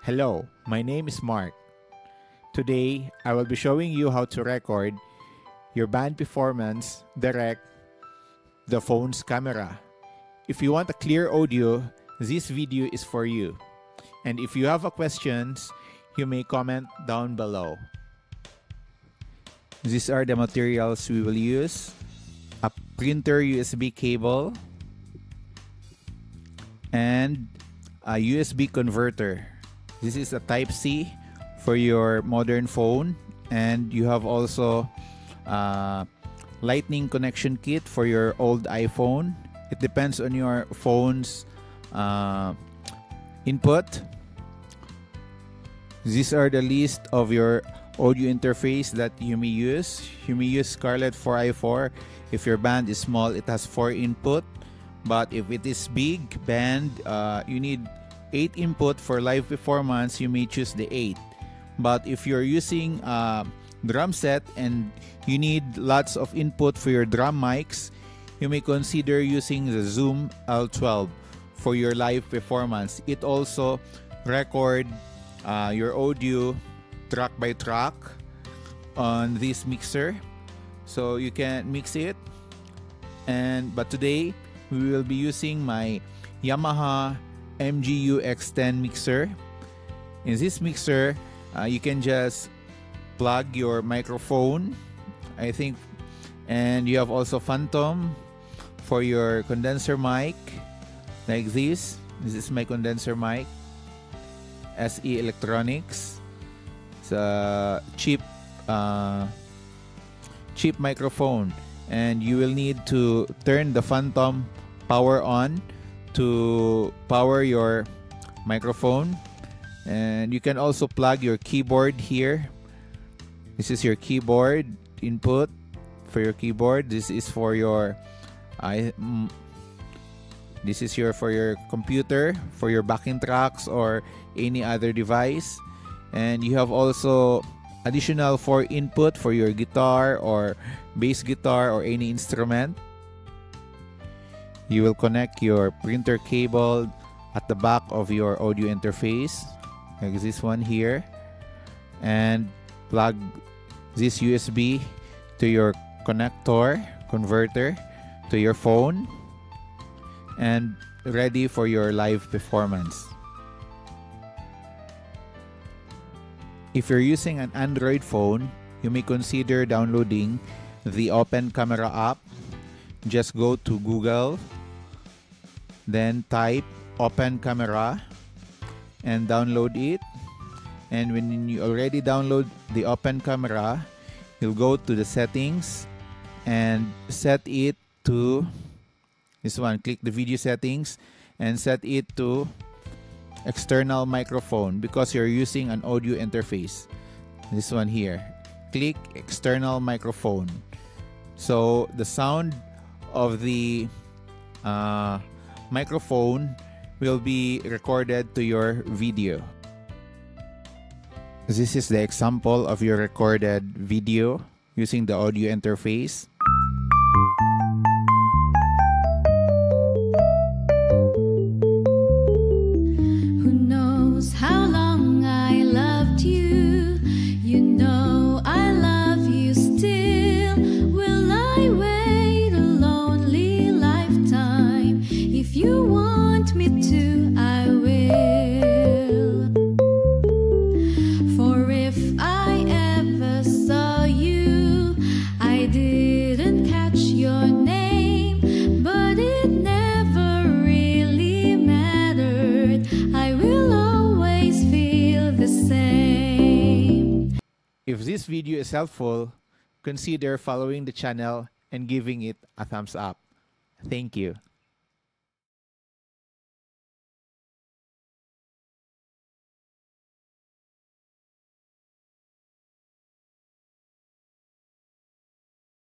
Hello, my name is Mark. Today, I will be showing you how to record your band performance direct the phone's camera. If you want a clear audio, this video is for you. And if you have a questions, you may comment down below. These are the materials we will use. A printer USB cable and a USB converter. This is a type C for your modern phone and you have also lightning connection kit for your old iPhone. It depends on your phone's uh, input. These are the list of your audio interface that you may use. You may use Scarlett 4i4. If your band is small, it has 4 input. But if it is big band, uh, you need 8 input for live performance, you may choose the 8. But if you're using a drum set and you need lots of input for your drum mics, you may consider using the Zoom L12 for your live performance. It also record uh, your audio track by track on this mixer so you can mix it and but today we will be using my Yamaha MGU X10 mixer. In this mixer uh, you can just plug your microphone I think and you have also phantom for your condenser mic like this. This is my condenser mic SE Electronics. It's a cheap uh, cheap microphone and you will need to turn the phantom power on to power your microphone. And you can also plug your keyboard here. This is your keyboard input for your keyboard. This is for your I mm, this is your for your computer for your backing tracks or any other device. And you have also additional for input for your guitar or bass guitar or any instrument you will connect your printer cable at the back of your audio interface like this one here and plug this USB to your connector converter to your phone and ready for your live performance. If you're using an Android phone, you may consider downloading the Open Camera app. Just go to Google, then type Open Camera and download it. And when you already download the Open Camera, you'll go to the settings and set it to this one. Click the video settings and set it to external microphone because you're using an audio interface. This one here. Click external microphone. So the sound of the uh, microphone will be recorded to your video. This is the example of your recorded video using the audio interface. Video is helpful, consider following the channel and giving it a thumbs up. Thank you.